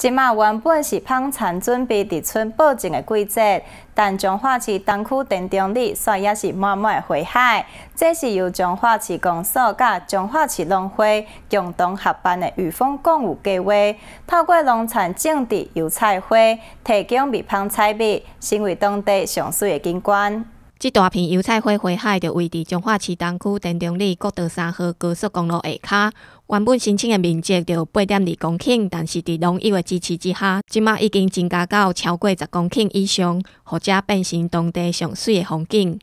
即马原本是芳田准备伫村报警的季节，但彰化市东区田中里却也是满满的花海。这是由彰化市公所甲彰化市农会共同合办的雨风共舞计划，透过农产种植油菜花，提供蜜蜂采蜜，成为当地上水的景观。这大片油菜花花海就位伫彰化市东区田中里国道三号高速公路下骹。原本申请的面积就八点二公顷，但是伫农友的支持之下，即马已经增加到超过十公顷以上，或者变成当地上水的风景。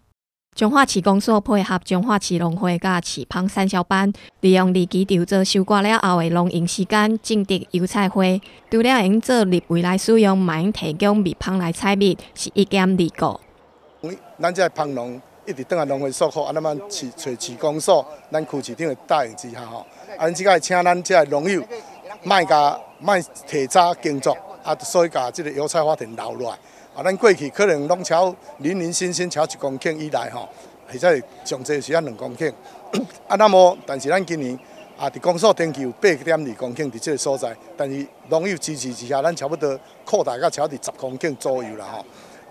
彰化市公所配合彰化市农会甲市芳产销班，利用二期稻作收割了后的农闲时间种植油菜花，除了用做立未来使用，嘛用提供蜜芳来采蜜，是一减二个。咱这芳农一直等下农会所好，啊，那么市找市公所，咱区市长的答应之下吼，啊，即个请咱这农友，卖甲卖提早耕作，啊，所以甲这个油菜花田留落来。啊，咱过去可能拢超零零星星超一公顷以内吼，或者上济是啊两公顷。啊，那么但是咱今年啊，伫公所登记有八点二公顷伫这个所在，但是农友支持之下，咱差不多扩大到超伫十公顷左右啦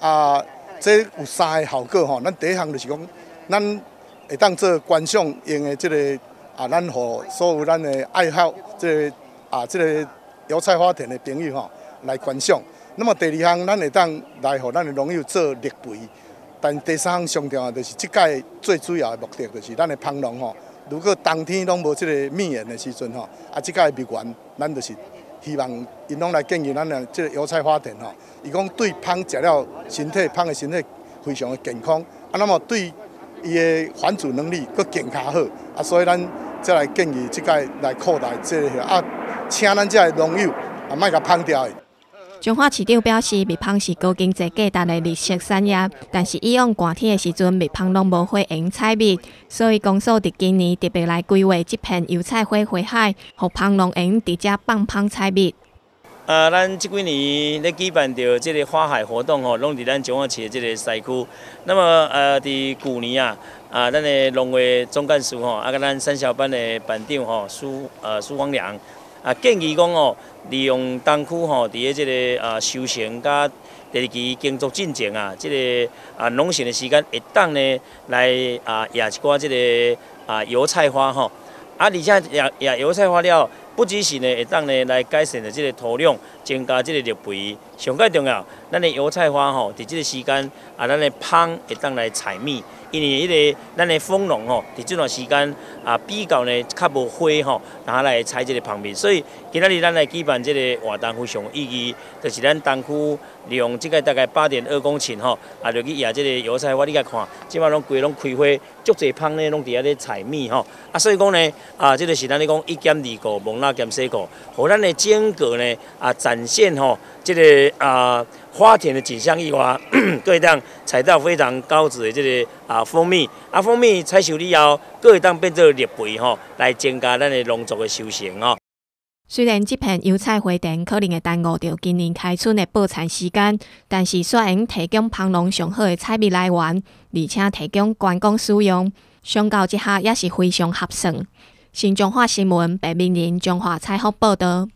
吼。啊。这有三个效果吼，咱第一项就是讲，咱会当做观赏用的这个啊，咱和所有咱的爱好这个啊，这个油菜花田的朋友吼来观赏。那么第二项，咱会当来和咱的农友做立肥。但第三项上重要就是这届最主要的目的就是咱的芳农吼，如果冬天拢无这个蜜源的时阵吼，啊，这届蜜源咱就是。希望因拢来建议咱的即个油菜花田吼，伊讲对芳食了身体芳的身体非常的健康，啊，那么对伊的繁殖能力佫更加好，啊，所以咱再来建议即个来扩大这个啊，请咱这农友啊，莫甲芳掉。彰化市长表示，蜜蜂是高经济价值的绿色产业，但是以往寒天的时阵，蜜蜂拢无花用采蜜，所以公所伫今年特别来规划这片油菜花花海，互芳农用直接放蜂采蜜。呃，咱这几年咧举办着这个花海活动吼，拢伫咱彰化市的这个西区。那么呃，伫去年啊，啊，咱的农会总干事吼，啊，甲咱三小班的班长吼，苏呃苏光良。啊，建议讲哦，利用当区吼，伫咧即个啊休闲甲第二期工作进程啊，即个啊农闲的时间，会当呢来啊野一寡即个啊油菜花吼，啊而且野野油菜花了，不只是呢会当呢来改善的即个土壤，增加即个绿肥，上较重要，咱的油菜花吼，伫即个时间啊，咱的芳会当来采蜜。因为迄个咱的蜂农吼，伫这段时间啊，比较呢较无花吼，然后来采这个蜂蜜，所以今仔日咱来举办这个活动非常有意义，就是咱东区利用这个大概八点二公顷吼，啊，就去野这个油菜花，你来看，即摆拢规拢开花，足侪芳呢拢伫遐咧采蜜吼，啊，所以讲呢，啊，这个是咱咧讲一兼二个，蒙拉兼四个，互咱的间隔呢啊展现吼，这个啊。花田的景象以外，各会当采到非常高质的这个啊蜂蜜，啊蜂蜜采收了以后，各会当变做绿肥吼，来增加咱的农作的收成哦。虽然这片油菜花田可能会耽误到今年开春的播产时间，但是虽然提供芳农上好的采蜜来源，而且提供观光使用，相较之下也是非常合算。新中华新闻白明林中华采访报道。